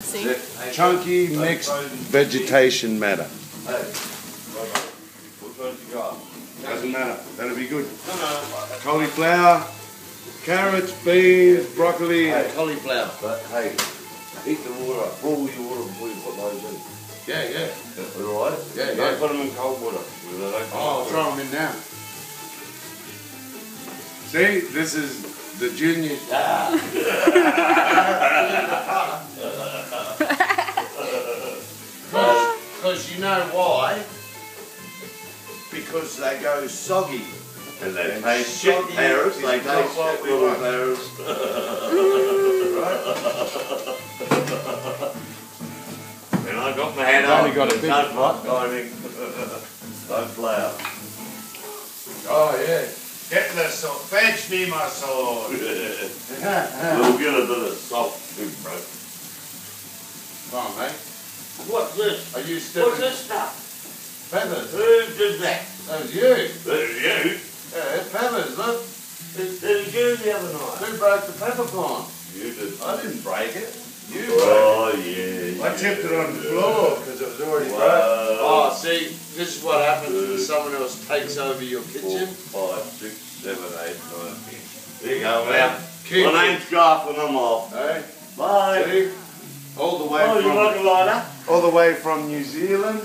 See? Chunky mixed vegetation matter. Hey, which one you got? Doesn't matter. That'll be good. No, no. Cauliflower, carrots, beans, broccoli, and Hey. cauliflower. But hey, heat the water up. Boil your water before you put those in. Yeah, yeah. Alright? Yeah, Don't yeah. put them in cold water. They don't come Oh, I'll throw them in now. See, this is the junior. Because you know why? Because they go soggy. And they And taste shit, soggy Paris. is They not taste what shit, we little want. Paris. And I got my head I've on. only got a bit. Don't hot diving. Don't flour. Oh, yeah. Get the sword. Fetch me my sword. We'll get a bit of salt too, bro. Come on, mate. What's this? Are you What's this stuff? feathers? Who did that? That was you. There's you. Yeah, feathers, look. It it was you the other night. Who broke the pepper peppercorn? You did. I didn't break it. You oh, broke it. Oh, yeah. I tipped it on the floor because it was already broke. it. Oh, see, this is what happens when someone else takes over your Four, kitchen. five, six, seven, eight, nine, ten. There you go, man. Keep My it. name's Garth and I'm off. Hey, Bye. see? All the way Oh, you like from a all the way from New Zealand.